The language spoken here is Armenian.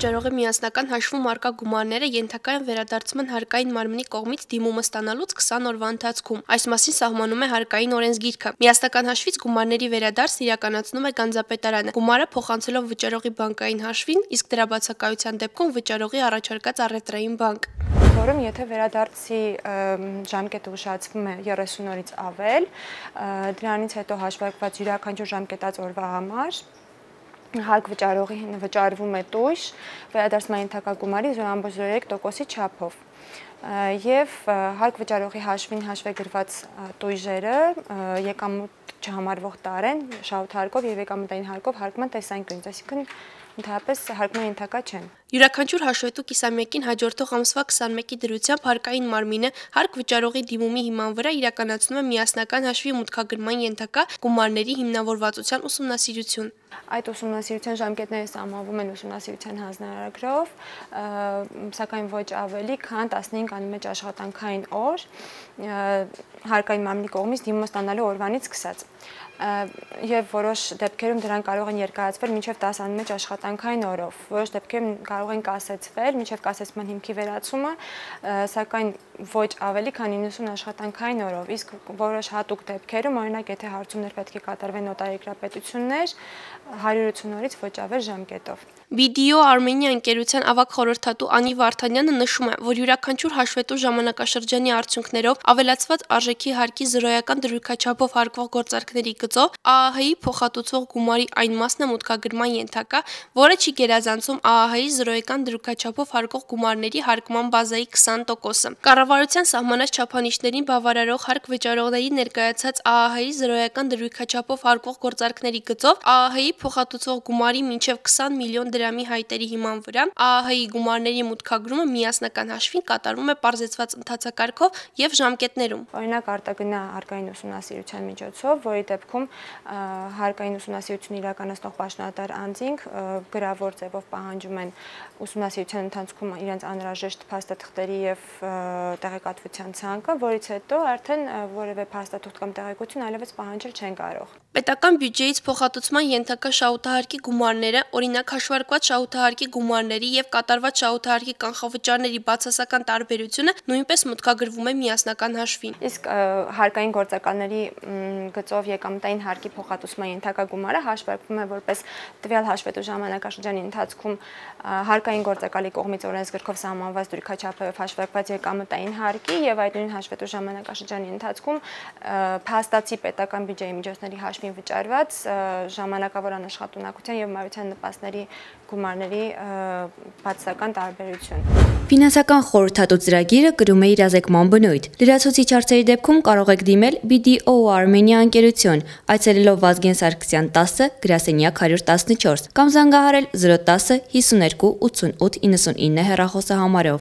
վճարողի միասնական հաշվում արկա գումարները ենթակա են վերադարձման հարկային մարմնի կողմից դիմումը ստանալուց 20 օրվա ընթացքում։ Այս մասին սահմանում է հարկային օրենսգիրքը։ Միասնական հաշվից գումարների վերադարձն իրականացնում է Գանձապետարանը։ Գումարը փոխանցելով վճարողի բանկային հաշվին, իսկ դրա բացակայության դեպքում վճարողի առաջարկած առևտրային բանկ որում եթե վերադարձի ժամկետը ուշացվում է 30 օրից ավել, դրանից հետո հաշվարկված յուրաքանչյուր ժամկետած օրվա համար հարկ վճարողի վճարվում է տույժ վերադարձման ենթակա գումարի 0.03%-ի չափով եւ հարկ վճարողի հաշվին հաշվեգրված տույժերը եկամուտ չհամարվող տարեն շահութ հարկով եւ եկամտային հարկով հարկման տեսանկյունից, այսինքն ընդհանրապես հարկման ենթակա չեն։ Յուրաքանչյուր հաշվետու կիսամեկին հաջորդող ամսվա 21-ի դրությամբ հարկային մարմինը հարկ վճարողի դիմումի հիման վրա իրականացնում է միասնական հաշվի մուտքագրման ենթակա գումարների հիմնավորվածության ուսումնասիրություն։ Այդ ուսումնասիրության ժամկետները սահմանվում են ուսումնասիրության հանձնարարագրով, սակայն ոչ ավելի, քան 15 անմեջ աշխատանքային օր հարկային մարմնի կողմից դիմում ստանալու օրվանից սկսած եւ որոշ դեպքերում դրան կարող են երկարացվել մինչեւ 10 անմեջ աշխատանքային օրով։ Որոշ դեպքերում կարող են կասեցվել մինչեւ կասեցման հիմքի վերացումը, սակայն ոչ ավելի քան 90 աշխատանքային օրով։ Իսկ որոշ հատուկ դեպքերում, օրինակ, եթե հարցումներ պետք է կատարվեն նոտարիգրապետություններ, 180 օրից ոչ ավել ժամկետով։ Վիդեո Armenia ընկերության ավակ խորհրդատու Անի Վարդանյանը նշում է, որ յուրաքանչյուր հաշվետու ժամանակաշրջանի արդյունքներով ավելացված արժեքի հարկի զրոյական դրույքաչափով հարկվող գործարքների գծով ԱԱՀ-ի փոխհատուցվող գումարի այն մասն է մուտքագրման ենթակա, որը չի գերազանցում ԱԱՀ-ի զրոյական դրույքաչափով հարկող գումարների հարկման բազայի 20%-ը։ Կառավարության սահմանած չափանիշներին բավարարող հարկ վճարողների ներկայացած ԱԱՀ-ի զրոյական դրույքաչափով հարկվող գործարքների գծով ԱԱՀ-ի փոխհատուցվող գումարի մինչև 20 միլիոն դրամի հայտերի հիման վրա ԱԱՀ-ի գումարների մուտքագրումը միասնական հաշվին կատարվում է parzեցված ընթացակարգով եւ ժամկետներում։ Օրինակ արտագնա հարկային ուսումնասիրության միջոցով, որի դեպքում հարկային ուսումնասիրություն իրականացնող պաշտոնատար անձինք գրավոր ձևով պահանջում են ուսումնասիրության ընթացքում իրենց անհրաժեշտ փաստաթղթերի եւ տեղեկատվության ցանկը, որից հետո արդեն որևէ փաստաթուղթ կամ տեղեկություն այլևս պահանջել չեն կարող։ Պետական բյուջեից փոխհատուցման ենթակա շահութահարկի գումարները, օրինակ հաշվարկված շահութահարկի գումարների եւ կատարված շահութահարկի կանխավճարների բացասական տարբերությունը նույնպես մուտքագրվում է միասնական հաշվին։ Իսկ հարկային գործակալների գծով եկամտային հարկի փոխհատուցման ենթակա գումարը հաշվարկվում է որպես տվյալ հաշվետու ժամանակաշրջանի ընթացքում հարկային գործակալի կողմից օրենսգրքով սահմանված դրույքաչափով հաշվարկված եկամտային հարկի եւ այդ նույն հաշվետու ժամանակաշրջանի ընթացքում փաստացի պետական բյուջեի միջոցների հաշվին վճարված ժամանակավոր անաշխատունակության եւ մարության նպաստների գումարների բացասական տարբերություն։ Ֆինանսական խորհրդատու ծրագիրը կրում է իրազեկման բնույթ։ Լրացուցիչ հարցերի դեպքում կարող եք դիմել BDO Armenia ընկերություն, այցելելով Վազգեն Սարգսյան 10 գրասենյակ 114 կամ զանգահարել 010 52 88 99 հեռախոսահամարով։